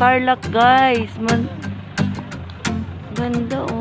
Tarlac guys. Man Ganda oh.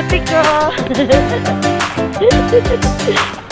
Yan yung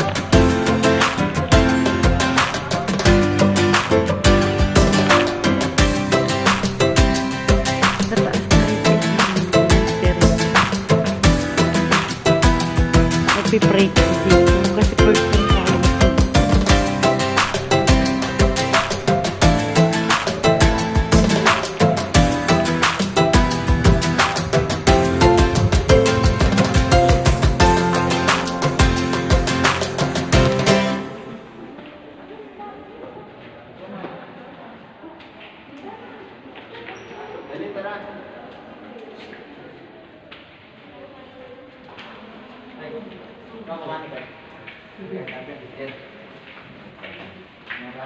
Sa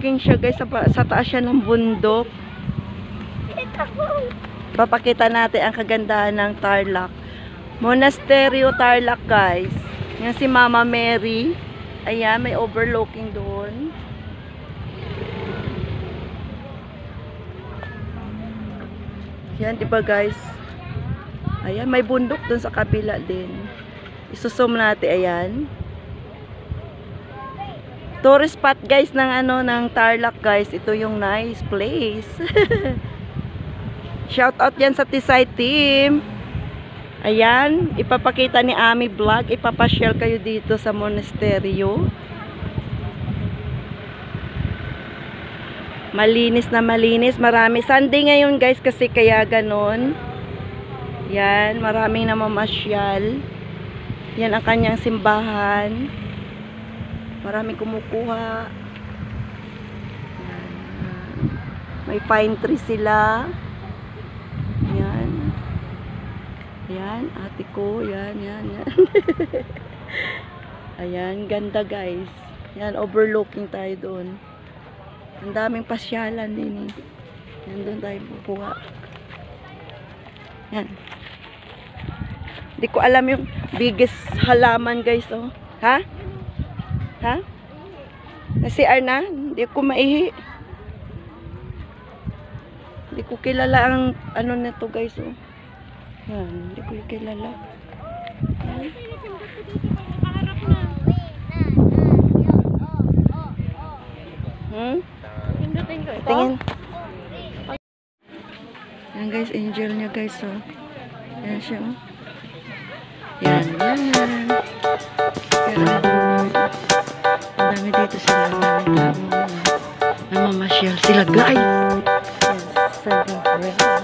Overlooking siya guys sa, sa taas siya ng bundok. Papakita natin ang kagandahan ng Tarlac. Monasterio Tarlac guys. Yan si Mama Mary. Ayan, may overlooking doon. Yan, di ba guys? Ayan, may bundok dun sa kabila din. Isusum natin, ayan. Tourist spot guys ng ano, ng Tarlac guys. Ito yung nice place. Shout out yan sa Tisay team. Ayan, ipapakita ni Ami Vlog. Ipapasyal kayo dito sa monasteryo. Malinis na malinis. Marami. Sunday ngayon guys kasi kaya ganon. Yan, maraming namamasyal. Yan ang kanyang simbahan. Maraming kumukuha. May pine tree sila. Yan. Yan, ate ko. Yan, yan, yan. Ayan, ganda guys. Yan, overlooking tayo doon. Ang daming pasyalan din eh. Yan, doon tayo pupuha. Yan. Hindi ko alam yung biggest halaman guys, oh. Ha? Ha? Na CR na? Hindi ko maihi. Hindi ko kilala ang ano nito guys, oh. Yan, hindi ko kilala. Yan. Hmm? Tingin. Yan guys, angel niya guys, oh. Yan siya, oh. Yan, yan. Dami dito sila. Namamasyal sila, guys. Yan,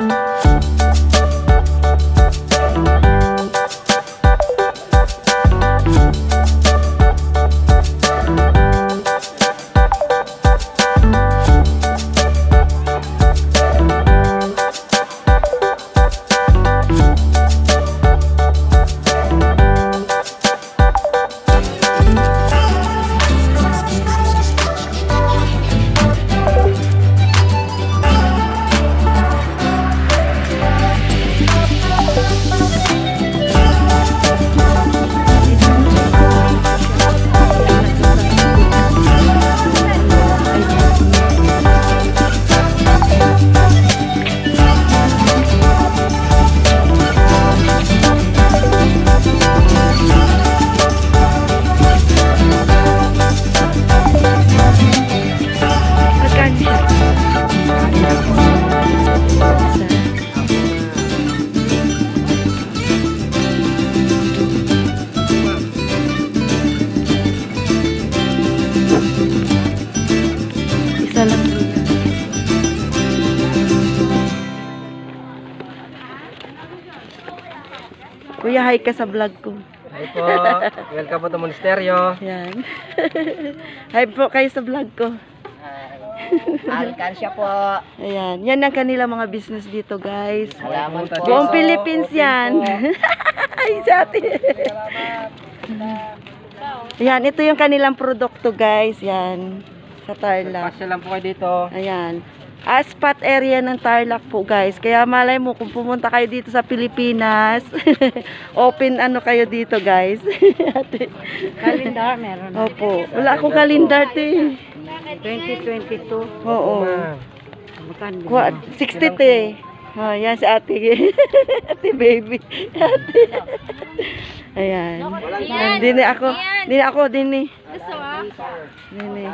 hi ka sa vlog ko. Hi po. Welcome po to Monasteryo. Yan. hi po kayo sa vlog ko. Alkansya po. Ayan. Yan ang kanila mga business dito, guys. Salamat po. Buong Philippines yan. Ay, sa atin. Ayan, ito yung kanilang produkto, guys. Yan. Sa Tarlac. Pasya lang po kayo dito. Ayan. Aspat area ng Tarlac po, guys. Kaya malay mo, kung pumunta kayo dito sa Pilipinas, open ano kayo dito, guys. Ate. Kalendar meron. Opo. Wala akong kalendar, te. 2022. Oo. Kwa, 60 te. Oh, yan si ate. ate baby. Ate. Ayan. Dini ako. Dini ako, dini. Dini.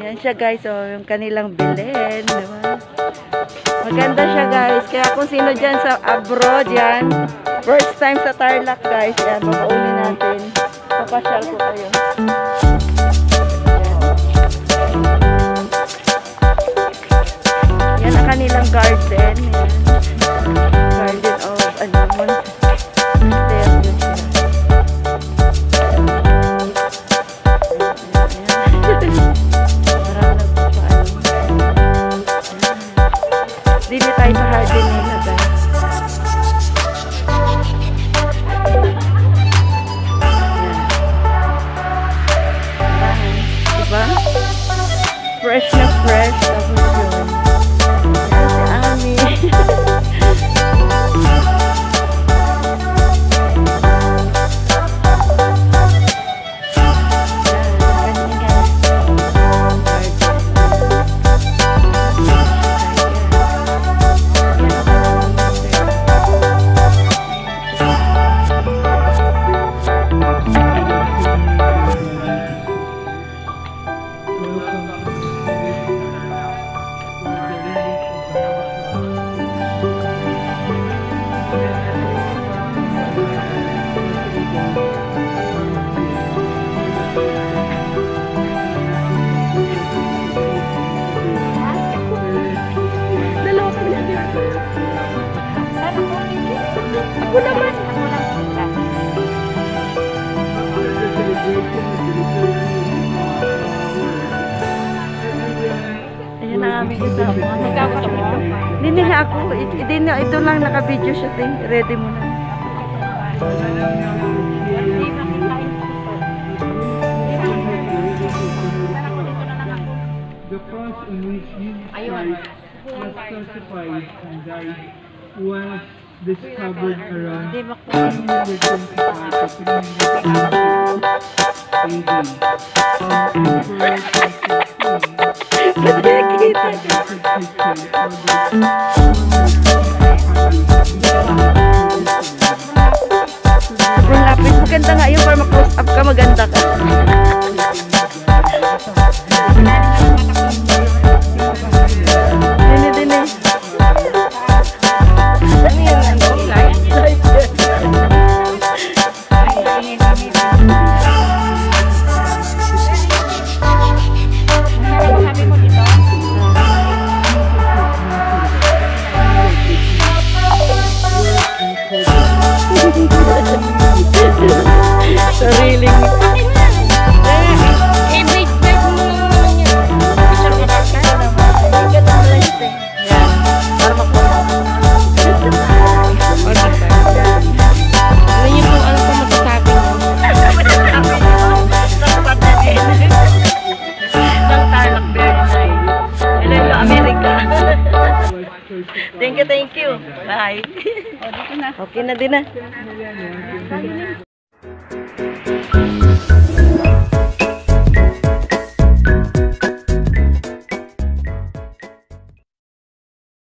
Ayan siya guys, oh, yung kanilang bilhin, di ba? Maganda siya guys. Kaya kung sino dyan sa abroad, yan. First time sa Tarlac guys, yan. Babauli natin. Papasyal ko kayo. Yan. Yan ang kanilang garden. Yan. Garden of, ano, monastery Dili tayo sa garden nila guys. Diba? Fresh na fresh. Lang naka-video siya. Ting. Ready mo na. The cross on which Jesus. Christ was crucified and died was discovered around Hindi ba 125 to 300 AD. Emperor Constantine Hindi kita. Sacred history of Sobrang lapit. Maganda nga yun para ma-close up ka. Maganda ka. Okay na din na.